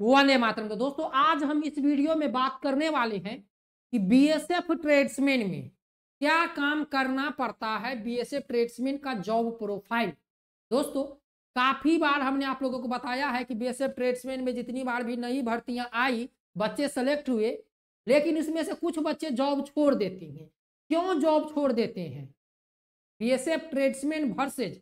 वंदे मातरम तो दोस्तों, आज हम इस वीडियो में बात करने वाले हैं कि बीएसएफ ट्रेड्समैन में क्या काम करना पड़ता है बीएसएफ ट्रेड्समैन का जॉब प्रोफ़ाइल दोस्तों, काफ़ी बार हमने आप लोगों को बताया है कि बीएसएफ ट्रेड्समैन में जितनी बार भी नई भर्तियाँ आई, बच्चे सेलेक्ट हुए, लेकिन इसमें से कुछ बच्चे जॉब छोड़ देते हैं। क्यों जॉब छोड़ देते हैं? BSF tradesman versus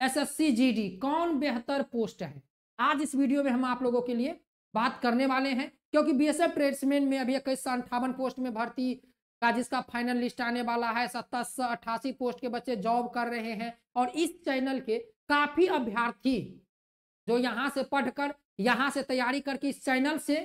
SSC GD कौन बेहतर पोस्ट है? आज इस वीडियो में हम आप लोगों के लिए बात करने वाले हैं, क्योंकि बीएसएफ ट्रेड्समैन में अभी इक्कीस सौ अंठावन पोस्ट में भर्ती का जिसका फाइनल लिस्ट आने वाला है सत्तर सौ अट्ठासी पोस्ट के बच्चे जॉब कर रहे हैं और इस चैनल के काफ़ी अभ्यर्थी जो यहाँ से पढ़कर, यहाँ से तैयारी करके इस चैनल से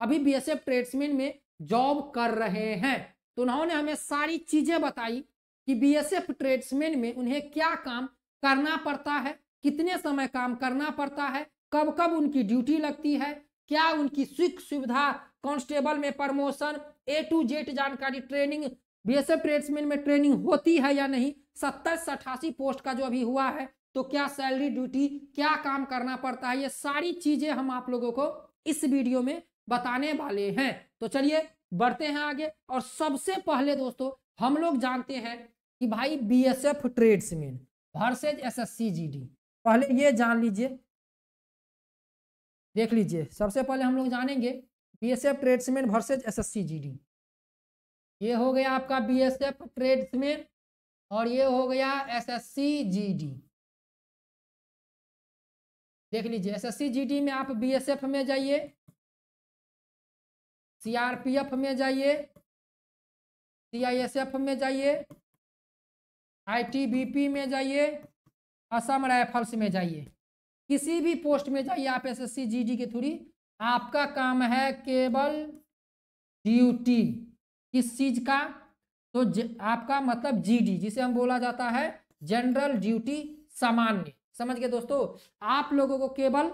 अभी बीएसएफ ट्रेड्समैन में जॉब कर रहे हैं। तो उन्होंने हमें सारी चीज़ें बताई कि बीएसएफ ट्रेड्समैन में उन्हें क्या काम करना पड़ता है, कितने समय काम करना पड़ता है कब कब उनकी ड्यूटी लगती है क्या उनकी सुख सुविधा, कांस्टेबल में प्रमोशन ए टू जेड जानकारी ट्रेनिंग बीएसएफ ट्रेड्समैन में ट्रेनिंग होती है या नहीं? सत्तर से अठासी पोस्ट का जो अभी हुआ है तो क्या सैलरी ड्यूटी क्या काम करना पड़ता है? ये सारी चीज़ें हम आप लोगों को इस वीडियो में बताने वाले हैं। तो चलिए, बढ़ते हैं आगे। और सबसे पहले दोस्तों, हम लोग जानते हैं कि भाई BSF tradesman versus SSC GD पहले ये जान लीजिए देख लीजिए, सबसे पहले हम लोग जानेंगे BSF tradesman versus SSC GD ये हो गया आपका बीएसएफ ट्रेड्समैन और ये हो गया एसएससी जीडी देख लीजिए एसएससी जीडी में आप बीएसएफ में जाइए सीआरपीएफ में जाइए सीआईएसएफ में जाइए आईटीबीपी में जाइए, असम राइफल्स में जाइए। किसी भी पोस्ट में जाइए आप एसएससी जीडी के थ्रू, आपका काम है केवल ड्यूटी। किस चीज़ का? तो आपका मतलब जीडी, जिसे हम बोला जाता है जनरल ड्यूटी सामान्य। समझ गए दोस्तों? आप लोगों को केवल,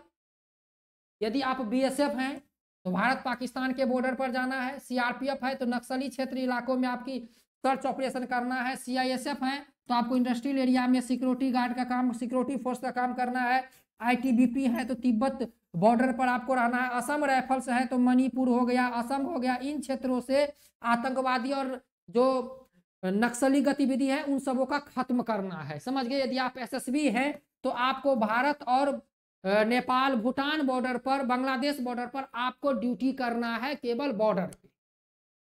यदि आप बीएसएफ हैं तो भारत पाकिस्तान के बॉर्डर पर जाना है, सीआरपीएफ है तो नक्सली क्षेत्र इलाकों में आपकी सर्च ऑपरेशन करना है, सीआईएसएफ है तो आपको इंडस्ट्रियल एरिया में सिक्योरिटी गार्ड का काम, सिक्योरिटी फोर्स का काम करना है आईटीबीपी है तो तिब्बत बॉर्डर पर आपको रहना है। असम राइफल्स है तो मणिपुर हो गया, असम हो गया। इन क्षेत्रों से आतंकवादी और जो नक्सली गतिविधि है, उन सबों का खत्म करना है। समझ गए? यदि आप एसएसबी हैं तो आपको भारत और नेपाल, भूटान बॉर्डर पर, बांग्लादेश बॉर्डर पर आपको ड्यूटी करना है केवल बॉर्डर पे।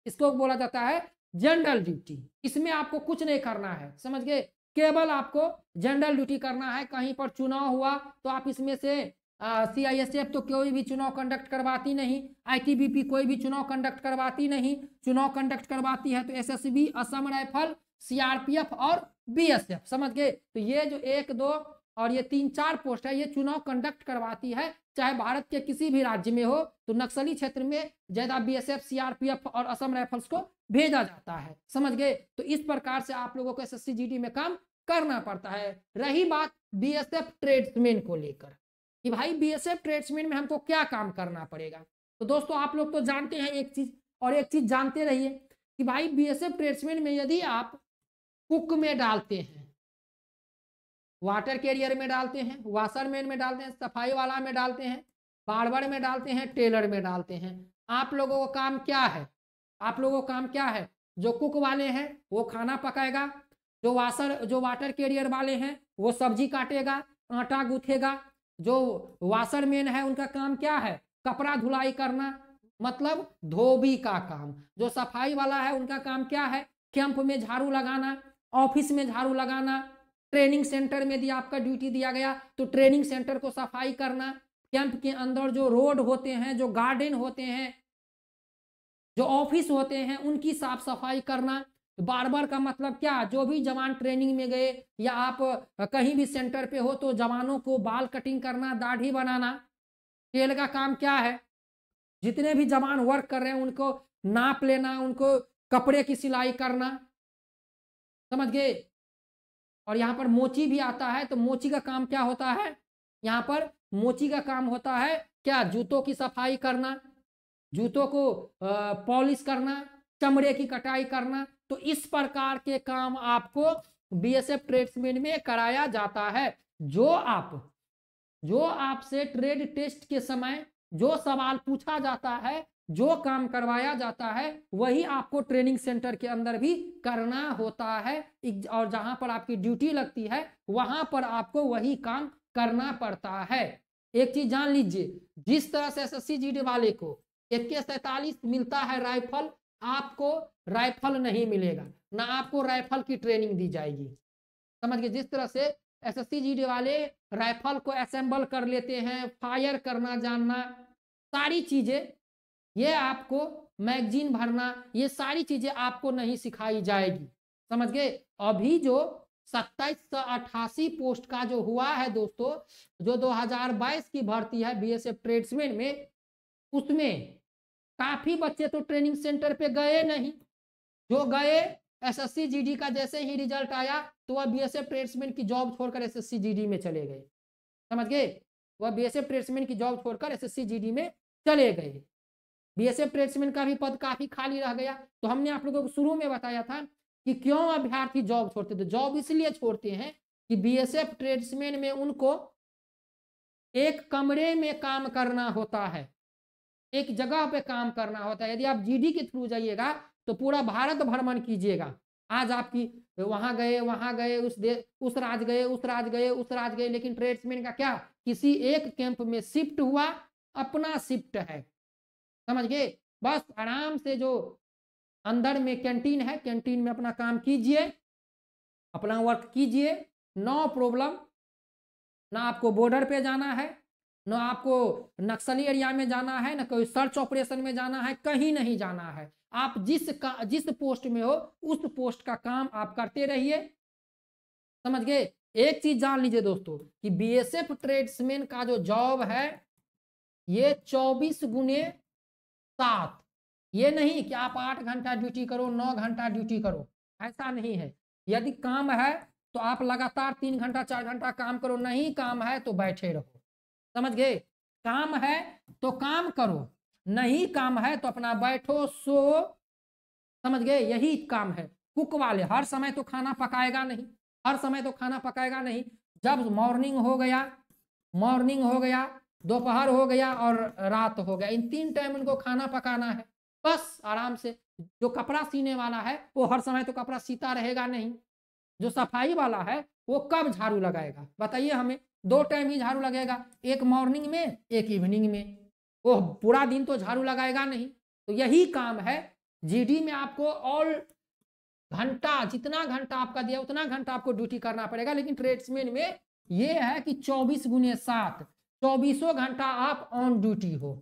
इसको बोला जाता है जनरल ड्यूटी इसमें आपको कुछ नहीं करना है। समझ गए? केवल आपको जनरल ड्यूटी करना है, कहीं पर चुनाव हुआ तो आप इसमें से सी आई एस एफ़ तो कोई भी चुनाव कंडक्ट करवाती नहीं आईटीबीपी कोई भी चुनाव कंडक्ट करवाती नहीं, चुनाव कंडक्ट करवाती है तो एसएसबी असम राइफल सीआरपीएफ और बीएसएफ समझ गए? तो ये जो एक दो और ये तीन चार पोस्ट है, ये चुनाव कंडक्ट करवाती है, चाहे भारत के किसी भी राज्य में हो तो नक्सली क्षेत्र में ज़्यादा बीएसएफ सीआरपीएफ और असम राइफल्स को भेजा जाता है। समझ गए? तो इस प्रकार से आप लोगों को एस में काम करना पड़ता है। रही बात बीएसएफ ट्रेड्समैन को लेकर, कि भाई बीएसएफ ट्रेड्समैन में हमको क्या काम करना पड़ेगा? तो दोस्तों, आप लोग तो जानते हैं एक चीज़, और एक चीज़ जानते रहिए, कि भाई बीएसएफ ट्रेड्समैन में यदि आप कुक में डालते हैं वाटर कैरियर में डालते हैं वाशरमैन में डालते हैं, सफ़ाई वाला में डालते हैं बारबर में डालते हैं टेलर में डालते हैं। आप लोगों का काम क्या है? आप लोगों का काम क्या है? जो कुक वाले हैं, वो खाना पकाएगा, जो वाशर जो वाटर कैरियर वाले हैं, वो सब्ज़ी काटेगा, आटा गूथेगा। जो वाशरमैन है, उनका काम क्या है? कपड़ा धुलाई करना मतलब धोबी का काम। जो सफ़ाई वाला है, उनका काम क्या है? कैंप में झाड़ू लगाना, ऑफ़िस में झाड़ू लगाना ट्रेनिंग सेंटर में यदि आपका ड्यूटी दिया गया तो ट्रेनिंग सेंटर को सफ़ाई करना, कैंप के अंदर जो रोड होते हैं, जो गार्डन होते हैं, जो ऑफ़िस होते हैं, उनकी साफ़ सफ़ाई करना। बार बार का मतलब क्या? जो भी जवान ट्रेनिंग में गए या आप कहीं भी सेंटर पे हो तो जवानों को बाल कटिंग करना, दाढ़ी बनाना, तेल का काम क्या है? जितने भी जवान वर्क कर रहे हैं, उनको नाप लेना, उनको कपड़े की सिलाई करना। समझ गए? और यहाँ पर मोची भी आता है तो मोची का काम क्या होता है? यहाँ पर मोची का काम होता है क्या? जूतों की सफ़ाई करना, जूतों को पॉलिश करना, चमड़े की कटाई करना तो इस प्रकार के काम आपको बीएसएफ ट्रेड्समैन में कराया जाता है। जो आप, जो आपसे ट्रेड टेस्ट के समय जो सवाल पूछा जाता है जो काम करवाया जाता है, वही आपको ट्रेनिंग सेंटर के अंदर भी करना होता है। और जहाँ पर आपकी ड्यूटी लगती है, वहाँ पर आपको वही काम करना पड़ता है। एक चीज़ जान लीजिए, जिस तरह से एस एस वाले को इक्कीस सैतालीस मिलता है राइफल आपको राइफल नहीं मिलेगा। ना आपको राइफल की ट्रेनिंग दी जाएगी। समझ गए? जिस तरह से एस एस वाले राइफल को असेंबल कर लेते हैं फायर करना, जानना, सारी चीज़ें ये आपको मैगजीन भरना, ये सारी चीज़ें आपको नहीं सिखाई जाएगी। समझ गए? अभी जो सत्ताईस सौ अट्ठासी पोस्ट का जो हुआ है दोस्तों, जो 2022 की भर्ती है बीएसएफ ट्रेड्समैन में, उसमें काफ़ी बच्चे तो ट्रेनिंग सेंटर पे गए नहीं। जो गए, एसएससी जीडी का जैसे ही रिज़ल्ट आया तो वह बीएसएफ ट्रेड्समैन की जॉब छोड़कर एसएससी जीडी में चले गए। समझ गए? वह बीएसएफ ट्रेड्समैन की जॉब छोड़कर एसएससी जीडी में चले गए। बीएसएफ ट्रेड्समैन का भी पद काफ़ी खाली रह गया। तो हमने आप लोगों को शुरू में बताया था कि क्यों अभ्यर्थी जॉब छोड़ते थे जॉब इसलिए छोड़ते हैं कि बीएसएफ ट्रेड्समैन में उनको एक कमरे में काम करना होता है। एक जगह पे काम करना होता है। यदि आप जीडी के थ्रू जाइएगा तो पूरा भारत भ्रमण कीजिएगा। आज आपकी वहाँ गए वहाँ गए, उस दे, उस राज गए, उस राज गए, उस राज गए, लेकिन ट्रेड्समैन का क्या? किसी एक कैंप में शिफ्ट हुआ, अपना शिफ्ट है। समझ गए? बस आराम से जो अंदर में कैंटीन है, कैंटीन में अपना काम कीजिए, अपना वर्क कीजिए, नो प्रॉब्लम ना आपको बॉर्डर पे जाना है, ना आपको नक्सली एरिया में जाना है, ना कोई सर्च ऑपरेशन में जाना है, कहीं नहीं जाना है। आप जिस का, जिस पोस्ट में हो, उस पोस्ट का काम आप करते रहिए। समझ गए? एक चीज़ जान लीजिए दोस्तों, कि बीएसएफ ट्रेड्समैन का जो जॉब है, ये 24 गुने सात ये नहीं कि आप आठ घंटा ड्यूटी करो, नौ घंटा ड्यूटी करो। ऐसा नहीं है। यदि काम है तो आप लगातार तीन घंटा, चार घंटा काम करो। नहीं काम है तो बैठे रहो। समझ गए? काम है तो काम करो। नहीं काम है तो अपना बैठो, सो। समझ गए? यही काम है। कुक वाले, हर समय तो खाना पकाएगा नहीं। हर समय तो खाना पकाएगा नहीं। जब मॉर्निंग हो गया मॉर्निंग हो गया दोपहर हो गया और रात हो गया। इन तीन टाइम उनको खाना पकाना है। बस आराम से। जो कपड़ा सीने वाला है, वो हर समय तो कपड़ा सीता रहेगा नहीं। जो सफ़ाई वाला है, वो कब झाड़ू लगाएगा? बताइए हमें। दो टाइम ही झाड़ू लगेगा। एक मॉर्निंग में, एक इवनिंग में। वो पूरा दिन तो झाड़ू लगाएगा नहीं। तो यही काम है। जीडी में आपको ऑल घंटा, जितना घंटा आपका दिया, उतना घंटा आपको ड्यूटी करना पड़ेगा। लेकिन ट्रेड्समैन में ये है कि चौबीस गुने सात चौबीसों घंटा आप ऑन ड्यूटी हो।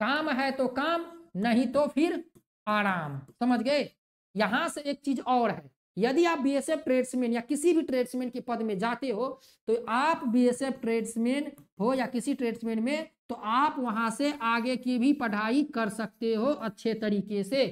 काम है तो काम, नहीं तो फिर आराम। समझ गए? यहाँ से एक चीज़ और है। यदि आप बीएसएफ ट्रेड्समैन या किसी भी ट्रेड्समैन के पद में जाते हो तो आप बीएसएफ ट्रेड्समैन हो या किसी ट्रेड्समैन में तो आप वहाँ से आगे की भी पढ़ाई कर सकते हो अच्छे तरीके से।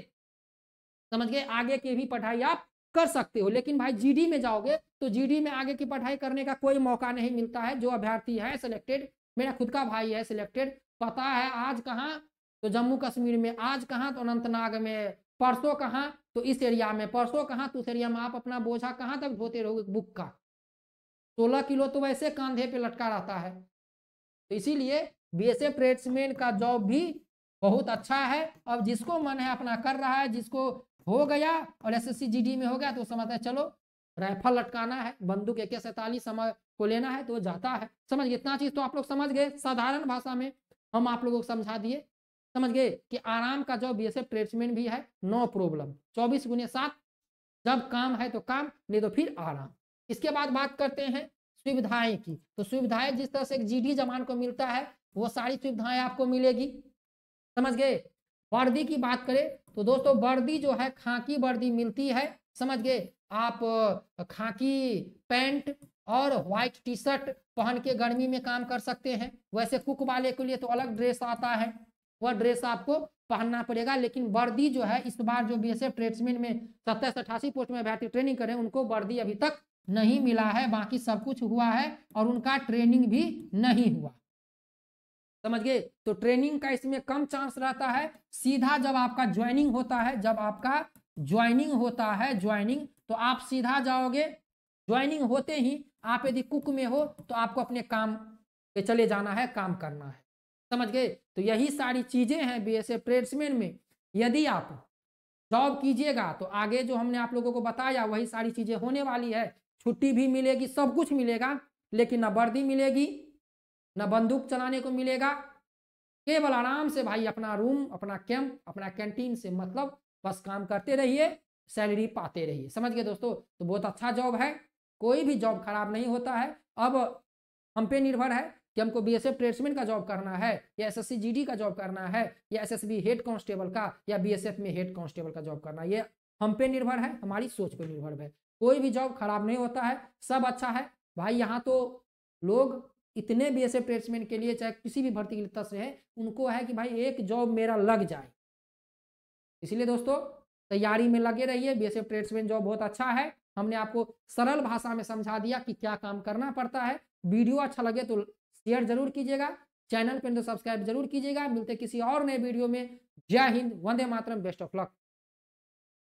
समझ गए? आगे की भी पढ़ाई आप कर सकते हो। लेकिन भाई जीडी में जाओगे तो जीडी में आगे की पढ़ाई करने का कोई मौका नहीं मिलता है। जो अभ्यर्थी है सिलेक्टेड मेरा खुद का भाई है सिलेक्टेड पता है आज कहाँ तो जम्मू कश्मीर में, आज कहाँ तो अनंतनाग में, परसों कहाँ तो इस एरिया में, परसों कहाँ तो उस एरिया में आप अपना बोझा कहाँ तक ढोते रहोगे बुक का? सोलह किलो तो वैसे कांधे पे लटका रहता है। तो इसीलिए बीएसएफ ट्रेड्समैन का जॉब भी बहुत अच्छा है। अब जिसको मन है अपना कर रहा है, जिसको हो गया और एस एस में हो गया तो समझता है चलो राइफल लटकाना है, बंदूक एक सैतालीस को लेना है तो जाता है। समझ गए? इतना चीज़ तो आप लोग समझ गए साधारण भाषा में। हम आप लोगों को समझा दिए। समझ गए कि आराम का जॉब बीएसएफ ट्रेड्समैन भी है नो प्रॉब्लम चौबीस गुने सात, जब काम है तो काम, नहीं तो फिर आराम। इसके बाद बात करते हैं सुविधाएँ की। तो सुविधाएँ जिस तरह से एक जीडी जवान को मिलता है, वो सारी सुविधाएँ आपको मिलेगी। समझ गए? वर्दी की बात करें तो दोस्तों वर्दी जो है, खाकी वर्दी मिलती है, समझ गए? आप खाकी पैंट और व्हाइट टी शर्ट पहन के गर्मी में काम कर सकते हैं। वैसे कुक वाले के लिए तो अलग ड्रेस आता है, वह ड्रेस आपको पहनना पड़ेगा, लेकिन वर्दी जो है, इस बार जो बी एस एफ़ ट्रेड्समैन में सत्ताईस अठासी पोस्ट में अभ्यर्थी ट्रेनिंग करें, उनको वर्दी अभी तक नहीं मिला है, बाकी सब कुछ हुआ है और उनका ट्रेनिंग भी नहीं हुआ। समझ गए? तो ट्रेनिंग का इसमें कम चांस रहता है। सीधा जब आपका ज्वाइनिंग होता है, जब आपका ज्वाइनिंग होता है ज्वाइनिंग तो आप सीधा जाओगे। ज्वाइनिंग होते ही आप यदि कुक में हो तो आपको अपने काम पे चले जाना है, काम करना है। समझ गए? तो यही सारी चीज़ें हैं बी एस ट्रेड्समैन में। यदि आप जॉब कीजिएगा तो आगे जो हमने आप लोगों को बताया, वही सारी चीज़ें होने वाली है। छुट्टी भी मिलेगी, सब कुछ मिलेगा, लेकिन न वर्दी मिलेगी। न बंदूक चलाने को मिलेगा। केवल आराम से भाई अपना रूम, अपना कैंप, अपना कैंटीन से मतलब बस काम करते रहिए, सैलरी पाते रहिए। समझ गए दोस्तों? तो बहुत अच्छा जॉब है। कोई भी जॉब खराब नहीं होता है। अब हम पे निर्भर है कि हमको बी एस एफ़ ट्रेड्समैन का जॉब करना है, या S S C G D का जॉब करना है, या S S B head constable का, या बी एस एफ़ में हेड कांस्टेबल का जॉब करना। ये हम पे निर्भर है, हमारी सोच पे निर्भर है। कोई भी जॉब खराब नहीं होता है, सब अच्छा है। भाई यहाँ तो लोग इतने एस एफ़ ट्रेड्समैन के लिए, चाहे किसी भी भर्ती के लिए तस्व है उनको है कि भाई एक जॉब मेरा लग जाए। इसलिए दोस्तों, तैयारी में लगे रहिए। B S F tradesman job बहुत अच्छा है। हमने आपको सरल भाषा में समझा दिया कि क्या काम करना पड़ता है। वीडियो अच्छा लगे तो शेयर ज़रूर कीजिएगा। चैनल पर तो सब्सक्राइब ज़रूर कीजिएगा। मिलते किसी और नए वीडियो में। जय हिंद, वंदे मातरम बेस्ट ऑफ़ लक